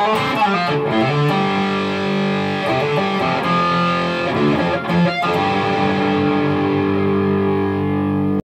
Música